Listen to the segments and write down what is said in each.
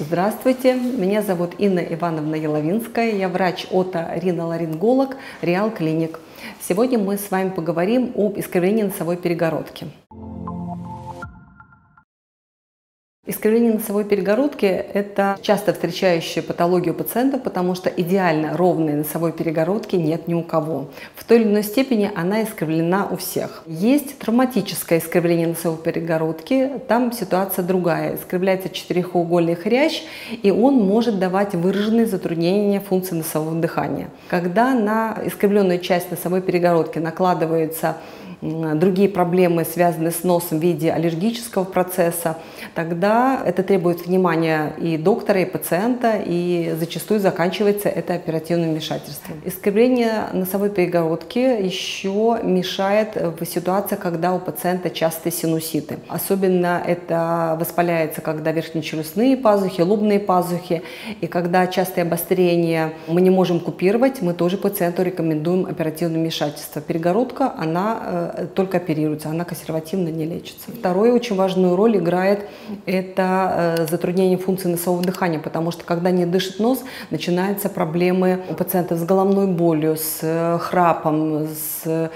Здравствуйте, меня зовут Инна Ивановна Еловинская, я врач ото-риноларинголог Реал Клиник. Сегодня мы с вами поговорим об искривлении носовой перегородки. Искривление носовой перегородки – это часто встречающая патология у пациентов, потому что идеально ровной носовой перегородки нет ни у кого. В той или иной степени она искривлена у всех. Есть травматическое искривление носовой перегородки, там ситуация другая. Искривляется четырехугольный хрящ, и он может давать выраженные затруднения функции носового дыхания. Когда на искривленную часть носовой перегородки накладывается другие проблемы, связанные с носом в виде аллергического процесса, тогда это требует внимания и доктора, и пациента, и зачастую заканчивается это оперативным вмешательством. Искривление носовой перегородки еще мешает в ситуации, когда у пациента частые синуситы. Особенно это воспаляется, когда верхнечелюстные пазухи, лобные пазухи, и когда частые обострения мы не можем купировать, мы тоже пациенту рекомендуем оперативное вмешательство. Перегородка, она э, только оперируется, она консервативно не лечится. Вторую очень важную роль играет это э, затруднение функции носового дыхания, потому что когда не дышит нос, начинаются проблемы у пациентов с головной болью, с э, храпом, с э,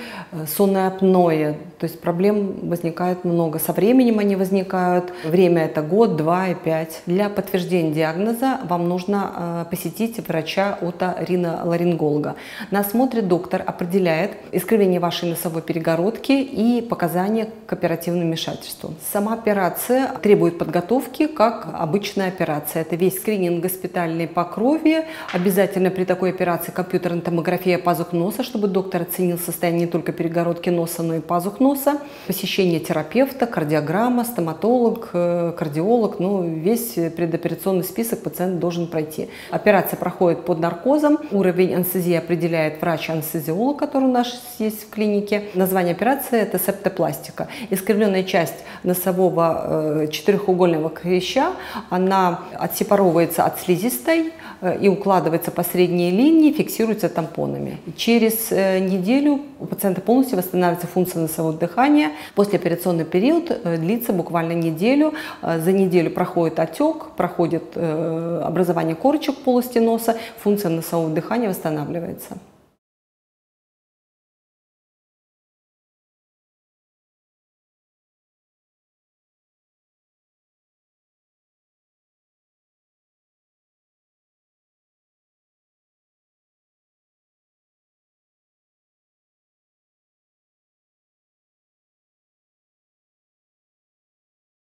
сонной апноэ. То есть проблем возникает много. Со временем они возникают. Время это год, два и пять. Для подтверждения диагноза вам нужно посетить врача оториноларинголога. На осмотре доктор определяет искривление вашей носовой перегородки перегородки и показания к оперативному вмешательству. Сама операция требует подготовки, как обычная операция. Это весь скрининг госпитальной по крови. Обязательно при такой операции компьютерная томография пазух носа, чтобы доктор оценил состояние не только перегородки носа, но и пазух носа. Посещение терапевта, кардиограмма, стоматолог, э, кардиолог. Ну, весь предоперационный список пациент должен пройти. Операция проходит под наркозом. Уровень анестезии определяет врач-анестезиолог, который у нас есть в клинике. Название операции – это септопластика. Искривленная часть носового э, четырехугольного хряща, она отсепаровывается от слизистой э, и укладывается по средней линии, фиксируется тампонами. Через э, неделю у пациента полностью восстанавливается функция носового дыхания. Послеоперационный период длится буквально неделю. За неделю проходит отек, проходит образование корочек полости носа, функция носового дыхания восстанавливается.